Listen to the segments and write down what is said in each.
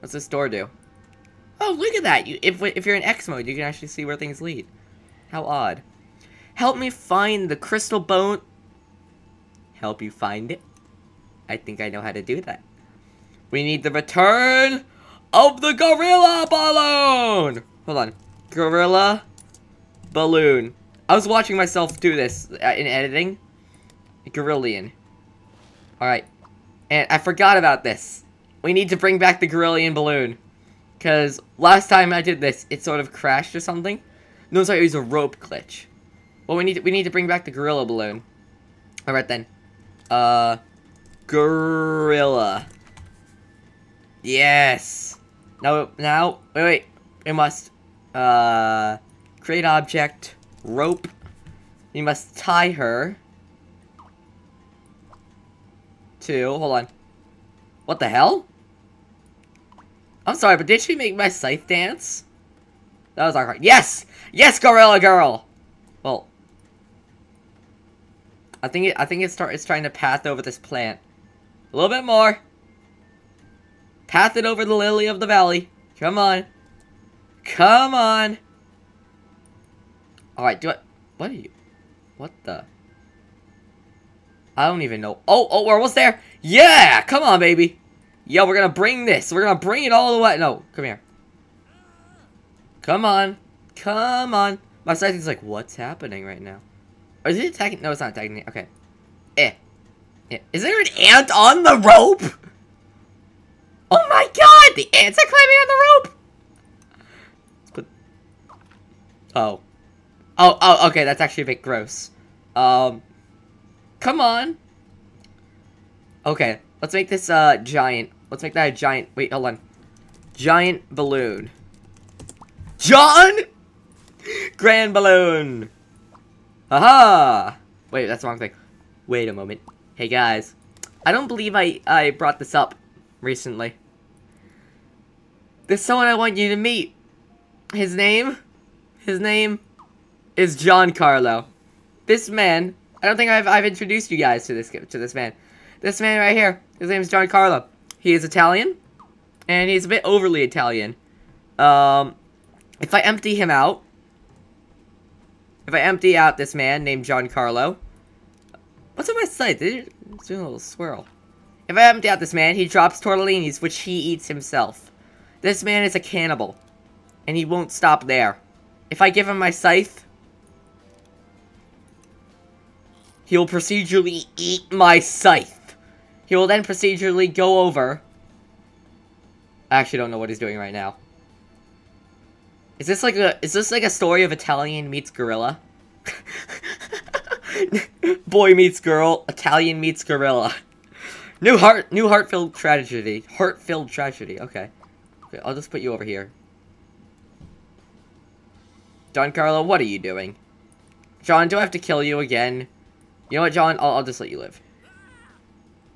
What's this door do? Oh, look at that! You, if if you're in X mode, you can actually see where things lead. How odd. Help me find the crystal bone. Help you find it. I think I know how to do that. We need the return of the gorilla balloon. Hold on, gorilla balloon. I was watching myself do this uh, in editing. Gorillion. Alright. And I forgot about this. We need to bring back the Gorillion balloon. Because last time I did this, it sort of crashed or something. No, sorry, it was a rope glitch. Well, we need to, we need to bring back the gorilla balloon. Alright then. Uh, gorilla. Yes. Now, now, wait, wait. We must, uh, create object, rope. We must tie her. To, hold on. What the hell? I'm sorry, but did she make my scythe dance? That was our heart. Yes! Yes, Gorilla Girl! Well, I think it, I think it start, it's trying to path over this plant. A little bit more. Path it over the lily of the valley. Come on. Come on. Alright, do it. What are you? What the? I don't even know. Oh, oh, we're almost there. Yeah! Come on, baby. Yo, we're gonna bring this. We're gonna bring it all the way. No, come here. Come on. Come on. My side is like, what's happening right now? Is it attacking? No, it's not attacking me. Okay. Eh. eh. Is there an ant on the rope? Oh my god! The ants are climbing on the rope! Let's put... Oh. Oh, oh, okay, that's actually a bit gross. Um, come on. Okay, let's make this, uh, giant. Let's make that a giant, wait, hold on. Giant balloon. John! Grand balloon! Aha! Wait, that's the wrong thing. Wait a moment. Hey guys, I don't believe I, I brought this up recently. There's someone I want you to meet. His name? His name is Giancarlo. This man, I don't think I've, I've introduced you guys to this to this man. This man right here, his name is Giancarlo. He is Italian, and he's a bit overly Italian. Um, if I empty him out, if I empty out this man named Giancarlo, what's on my site? It's doing a little swirl. If I empty out this man, he drops tortellinis, which he eats himself. This man is a cannibal, and he won't stop there. If I give him my scythe, he will procedurally eat my scythe. He will then procedurally go over. I actually don't know what he's doing right now. Is this like a is this like a story of Italian meets gorilla? Boy meets girl, Italian meets gorilla. New heart new heart-filled tragedy. Heart-filled tragedy. Okay. Okay, I'll just put you over here. Giancarlo, what are you doing? John, do I have to kill you again? You know what, John? I'll, I'll just let you live.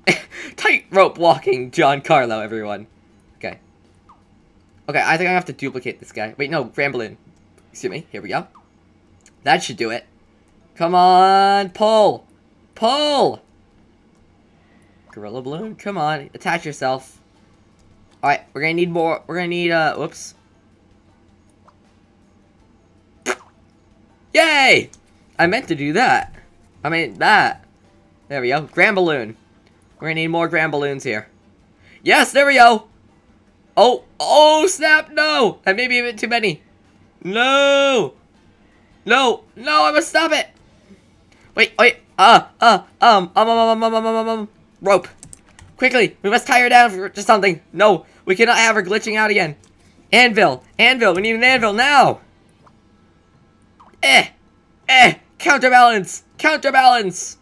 Tightrope walking Giancarlo, everyone. Okay. Okay, I think I have to duplicate this guy. Wait, no, Ramblin. Excuse me. Here we go. That should do it. Come on, pull! Pull! Gorilla Balloon, come on, attach yourself. Alright, we're gonna need more, we're gonna need, uh, whoops. Yay! I meant to do that. I mean, that. There we go. Grand Balloon. We're gonna need more Grand Balloons here. Yes, there we go! Oh, oh, snap, no! That may be a bit too many. No! No, no, I must stop it! Wait, wait, uh, uh, um, um, um, um, um, um, um, um, rope. Quickly, we must tie her down for just something. No, we cannot have her glitching out again. Anvil, anvil, we need an anvil now. Eh, eh, counterbalance, counterbalance.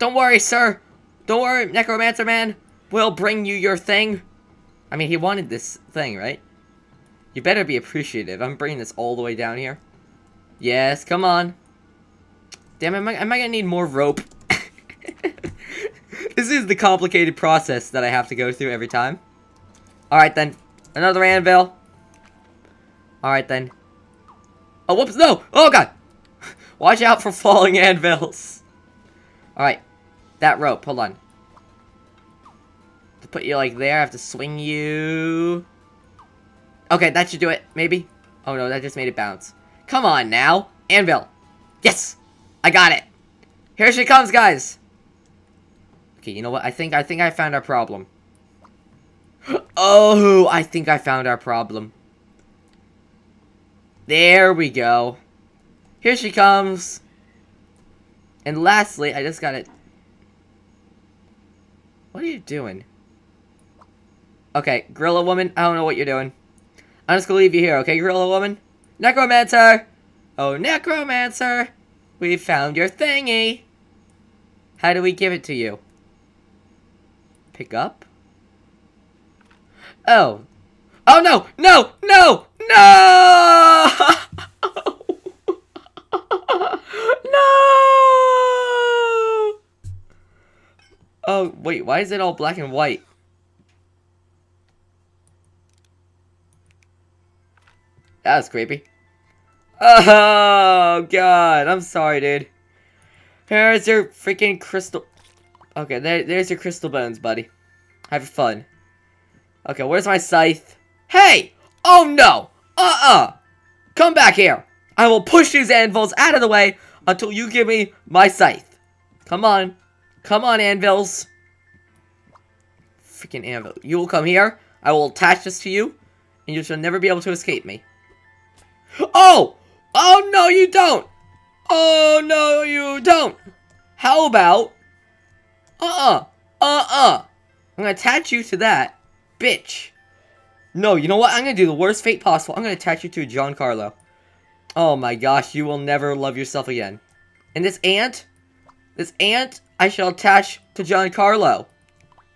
Don't worry, sir. Don't worry, Necromancer Man. We'll bring you your thing. I mean, he wanted this thing, right? You better be appreciative. I'm bringing this all the way down here. Yes, come on. Damn, am I, am I gonna need more rope? this is the complicated process that I have to go through every time. Alright then. Another anvil. Alright then. Oh, whoops, no! Oh, God! Watch out for falling anvils. Alright. That rope, hold on. To put you like there, I have to swing you. Okay, that should do it, maybe? Oh no, that just made it bounce. Come on now. Anvil. Yes! I got it. Here she comes, guys. Okay, you know what? I think I think I found our problem. Oh, I think I found our problem. There we go. Here she comes. And lastly, I just got it. What are you doing? Okay, Gorilla Woman, I don't know what you're doing. I'm just gonna leave you here, okay, Gorilla Woman? Necromancer! Oh, Necromancer! We found your thingy! How do we give it to you? Pick up? Oh. Oh no! No! No! No! Oh, wait, why is it all black and white? That was creepy. Oh, God. I'm sorry, dude. Here's your freaking crystal... Okay, there, there's your crystal bones, buddy. Have fun. Okay, where's my scythe? Hey! Oh, no! Uh-uh! Come back here! I will push these anvils out of the way until you give me my scythe. Come on. Come on, anvils. Freaking anvil. You will come here. I will attach this to you. And you shall never be able to escape me. Oh! Oh, no, you don't! Oh, no, you don't! How about... Uh-uh. Uh-uh. I'm gonna attach you to that. Bitch. No, you know what? I'm gonna do the worst fate possible. I'm gonna attach you to Giancarlo. Oh my gosh, you will never love yourself again. And this ant? This ant, I shall attach to Giancarlo.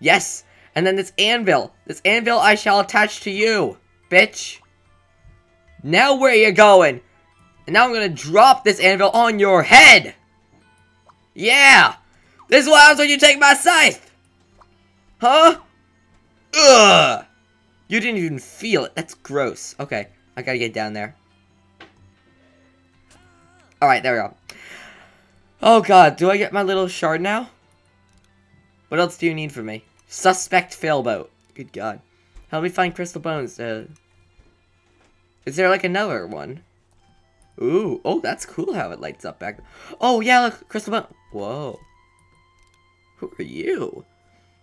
Yes. And then this anvil. This anvil I shall attach to you. Bitch. Now where are you going? And now I'm gonna drop this anvil on your head! Yeah! This is what happens when you take my scythe! Huh? Ugh! You didn't even feel it. That's gross. Okay, I gotta get down there. Alright, there we go. Oh god, do I get my little shard now? What else do you need from me? Suspect failboat. Good god. Help me find crystal bones. Uh, is there like another one? Ooh, oh, that's cool how it lights up back. Oh, yeah, look, crystal bone. Whoa. Who are you?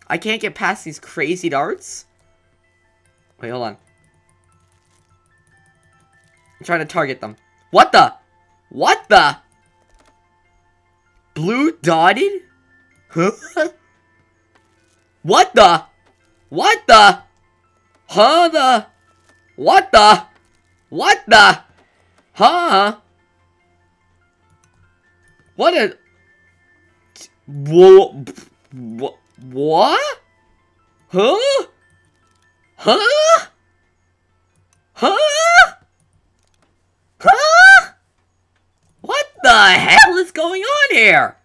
I can't get past these crazy darts? Wait, hold on. I'm trying to target them. What the? What the? Blue dotted? Huh? What the? What the? Huh the? What the? What the? Huh? What a... What? Huh? Huh? Huh? Huh? What the hell is going on here?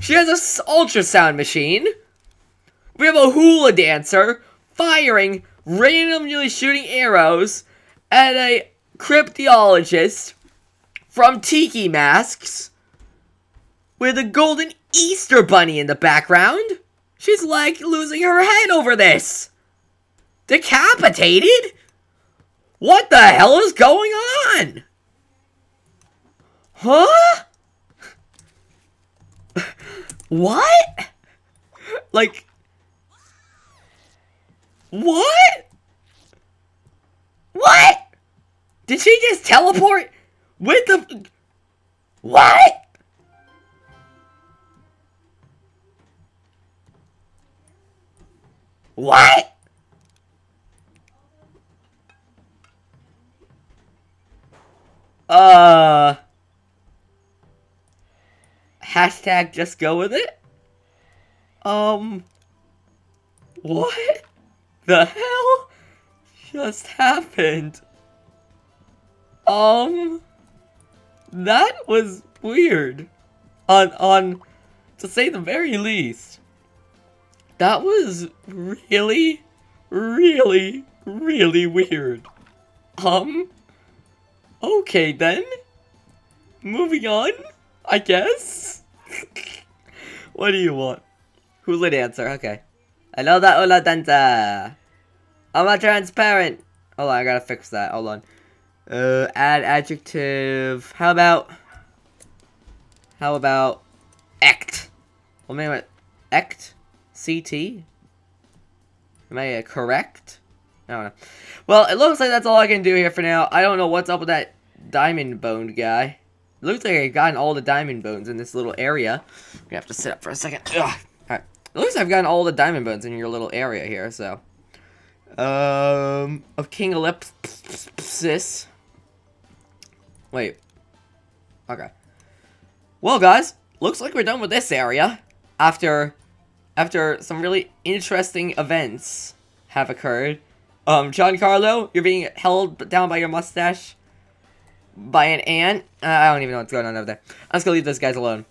She has a ultrasound machine. We have a hula dancer firing, randomly shooting arrows at a cryptologist from Tiki Masks with a golden Easter bunny in the background. She's like losing her head over this. Decapitated? What the hell is going on? Huh? what? Like, what? What? Did she just teleport with the... What? What? Uh... Hashtag just go with it? Um... What the hell just happened? Um... That was weird. On, on, to say the very least. That was really, really, really weird. Um, okay then. Moving on, I guess. what do you want? Hula dancer, okay. Hello da hola danta. I'm not transparent. Hold on, I gotta fix that. Hold on. Uh, add adjective. How about... How about... Act. Well, maybe what? Act? CT? Am I uh, correct? I don't know. Well, it looks like that's all I can do here for now. I don't know what's up with that diamond boned guy. It looks like I've gotten all the diamond bones in this little area. We have to sit up for a second. Ugh. Alright. At least I've gotten all the diamond bones in your little area here, so. Um, of King Ellipsis. Wait. Okay. Well, guys, looks like we're done with this area. After, after some really interesting events have occurred. Um, Giancarlo, you're being held down by your mustache by an ant. Uh, I don't even know what's going on over there. I'm just gonna leave those guys alone.